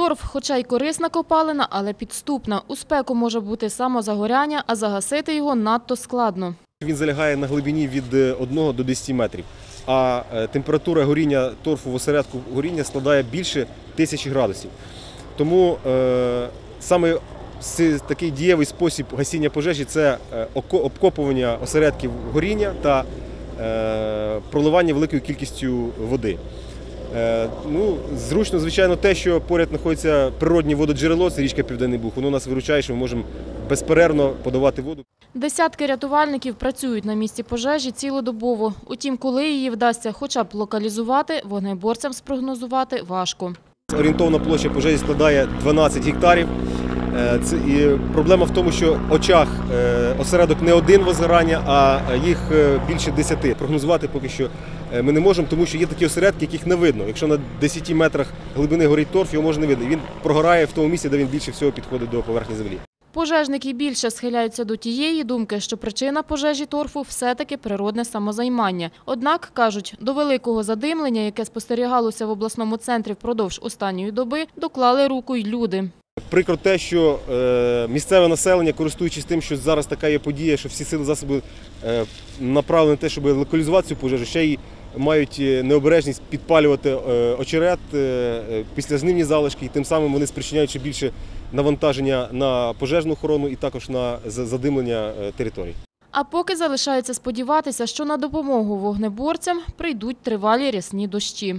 Торф, хоча й корисна копалина, але підступна. У спеку може бути самозагоряння, а загасити його надто складно. Він залягає на глибині від 1 до 10 метрів, а е, температура горіння торфу в осередку горіння складає більше тисячі градусів. Тому е, саме такий дієвий спосіб гасіння пожежі це е, обкопування осередків горіння та е, проливання великою кількістю води. Е, ну, зручно, звичайно, те, що поряд знаходиться природнє вододжерело, це річка Південний Буг, воно нас виручає, що ми можемо безперервно подавати воду. Десятки рятувальників працюють на місці пожежі цілодобово. Утім, коли її вдасться хоча б локалізувати, вогнеборцям спрогнозувати важко. Орієнтовна площа пожежі складає 12 гектарів. Е, Це, і проблема в тому, що очах е, осередок не один возгорання, а їх е, більше 10. Прогнозувати поки що ми не можемо, тому що є такі осередки, яких не видно. Якщо на 10 метрах глибини горить торф, його можна не видно. Він прогорає в тому місці, де він більше всього підходить до поверхні землі. Пожежники більше схиляються до тієї думки, що причина пожежі торфу все-таки природне самозаймання. Однак, кажуть, до великого задимлення, яке спостерігалося в обласному центрі впродовж останньої доби, доклали руку й люди. Прикро те, що е, місцеве населення, користуючись тим, що зараз така є подія, що всі сили засоби е, направлені на те, щоб локалізувати цю пожежу, ще й мають е, необережність підпалювати очерет, е, післязнимні залишки, і тим самим вони спричиняють ще більше навантаження на пожежну охорону і також на задимлення територій. А поки залишається сподіватися, що на допомогу вогнеборцям прийдуть тривалі рясні дощі.